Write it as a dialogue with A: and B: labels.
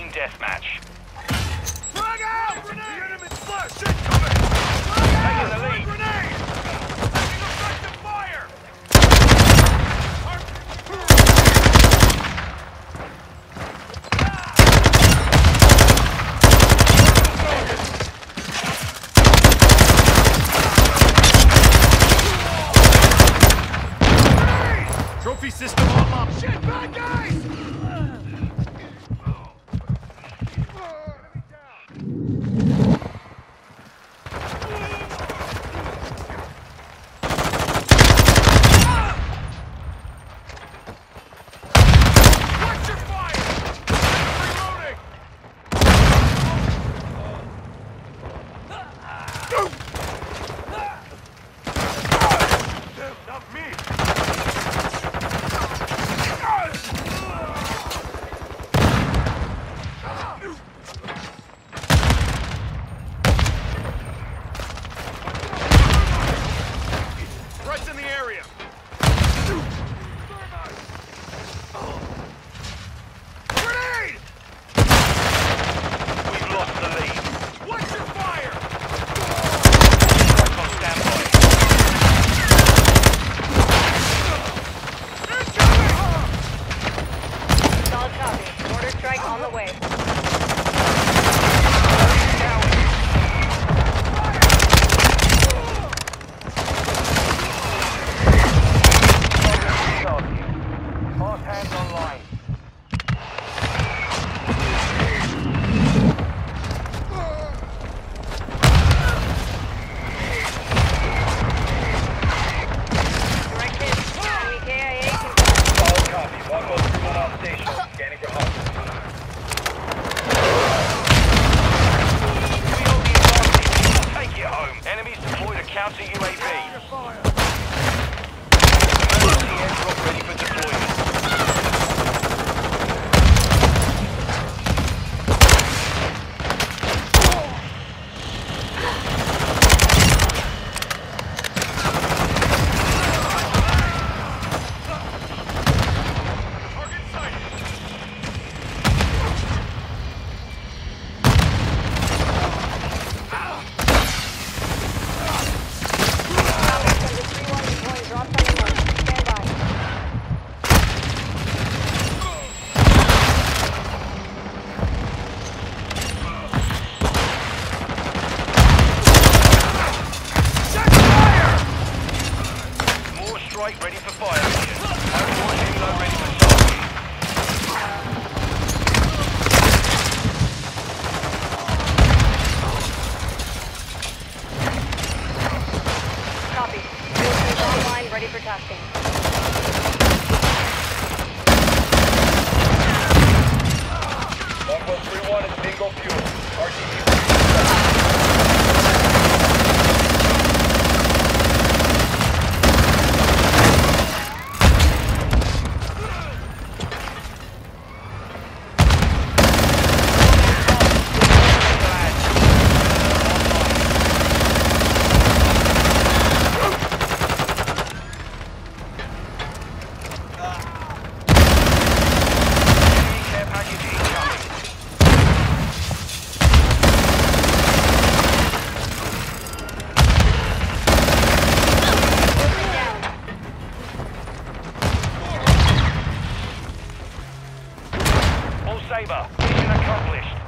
A: team deathmatch.
B: Frag out! Grenade! The enemy's flash! Shit coming!
A: Frag Taking the lead!
B: Grenade! Taking effective!
C: Trophy system online.
B: Shit, bad guys!
C: the
D: way.
A: strike ready for fire. Sabre. Mission accomplished.